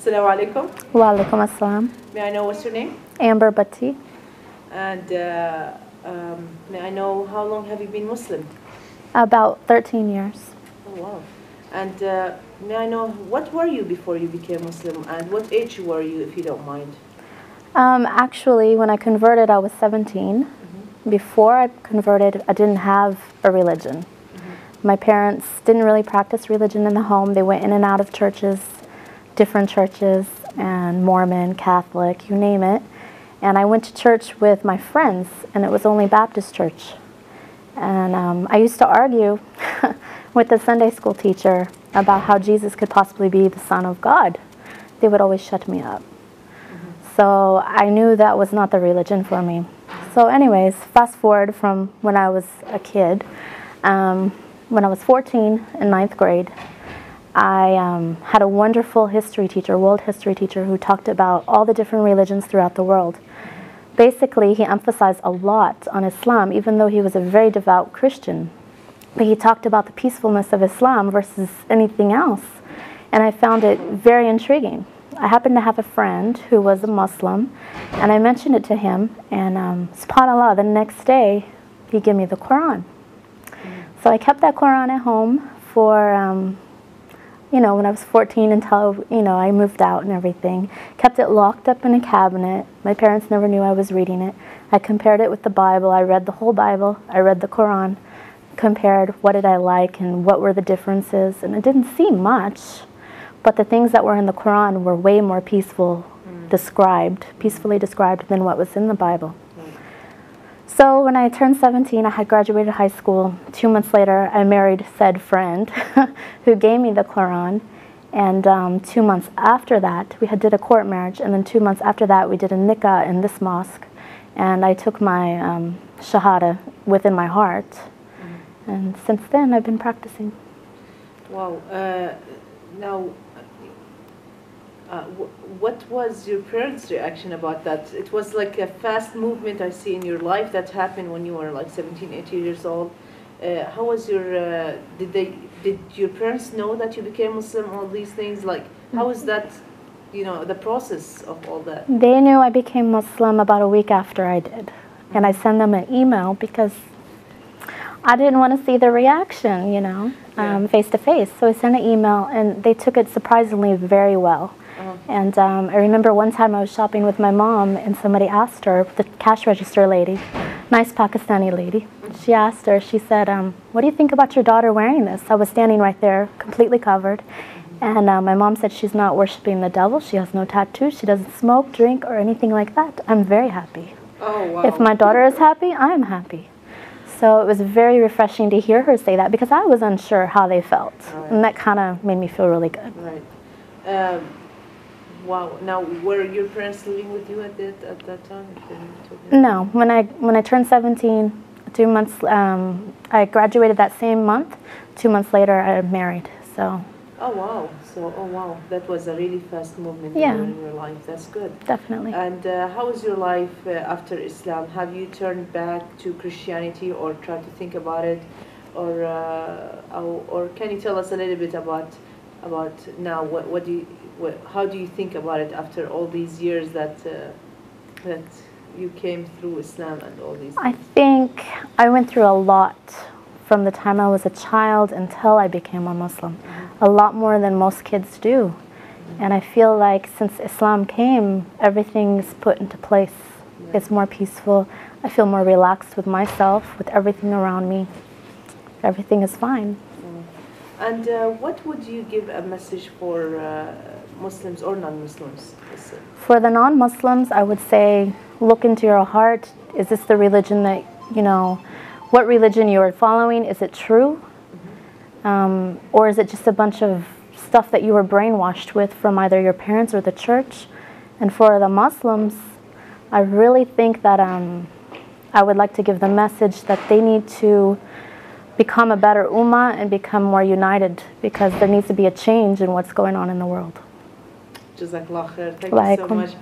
Assalamu alaikum. Wa alaikum assalam. May I know what's your name? Amber Bhatti. And uh, um, may I know how long have you been Muslim? About 13 years. Oh wow. And uh, may I know what were you before you became Muslim and what age were you if you don't mind? Um, actually, when I converted, I was 17. Before I converted, I didn't have a religion. My parents didn't really practice religion in the home. They went in and out of churches, different churches, and Mormon, Catholic, you name it. And I went to church with my friends, and it was only Baptist church. And um, I used to argue with the Sunday school teacher about how Jesus could possibly be the Son of God. They would always shut me up. So I knew that was not the religion for me. So, anyways, fast forward from when I was a kid. Um, when I was 14 in ninth grade, I um, had a wonderful history teacher, world history teacher, who talked about all the different religions throughout the world. Basically, he emphasized a lot on Islam, even though he was a very devout Christian. But he talked about the peacefulness of Islam versus anything else. And I found it very intriguing. I happened to have a friend who was a Muslim, and I mentioned it to him, and um, subhanAllah, the next day, he gave me the Quran. So I kept that Quran at home for, um, you know, when I was 14 until, you know, I moved out and everything. Kept it locked up in a cabinet. My parents never knew I was reading it. I compared it with the Bible. I read the whole Bible. I read the Quran. Compared what did I like and what were the differences. And it didn't seem much, but the things that were in the Quran were way more peaceful mm. described, peacefully described than what was in the Bible. So when I turned 17, I had graduated high school. Two months later, I married said friend who gave me the Quran. And um, two months after that, we had did a court marriage. And then two months after that, we did a nikah in this mosque. And I took my um, shahada within my heart. And since then, I've been practicing. Wow. Uh, now, uh, what was your parents' reaction about that? It was like a fast movement I see in your life that happened when you were like 17, 18 years old. Uh, how was your? Uh, did they? Did your parents know that you became Muslim? All these things, like how was that? You know, the process of all that. They knew I became Muslim about a week after I did. And I sent them an email because I didn't want to see the reaction, you know, um, Yeah. face to face. So I sent an email and they took it surprisingly very well. And um, I remember one time I was shopping with my mom and somebody asked her, the cash register lady, nice Pakistani lady, she asked her, she said, um, What do you think about your daughter wearing this? I was standing right there, completely covered. And uh, my mom said she's not worshiping the devil. She has no tattoos. She doesn't smoke, drink, or anything like that. I'm very happy. Oh wow. If my daughter is happy, I'm happy. So it was very refreshing to hear her say that because I was unsure how they felt. Right. And that kind of made me feel really good. Right. Um, wow. Now, were your parents living with you at that at that time? Can you talk about- No, when I when I turned 17, two months, um, I graduated that same month. Two months later, I married. So Oh wow. So oh wow, that was a really fast movement Yeah. in your life. That's good. definitely. And uh, was your life uh, after Islam? Have you turned back to Christianity or tried to think about it, or uh, or, or can you tell us a little bit about about now? What what do you what, how do you think about it after all these years that uh, that you came through Islam and all these? I think I went through a lot from the time I was a child until I became a Muslim. A lot more than most kids do. And I feel like since Islam came, everything's put into place. It's more peaceful. I feel more relaxed with myself, with everything around me. Everything is fine. And uh, what would you give a message for uh, Muslims or non-Muslims? For the non Muslims, I would say look into your heart. Is this the religion that, you know, what religion you are following? Is it true? Um, or is it just a bunch of stuff that you were brainwashed with from either your parents or the church? And for the Muslims, I really think that um, I would like to give the message that they need to become a better ummah and become more united because there needs to be a change in what's going on in the world. Jazakallah khair. Thank you so much.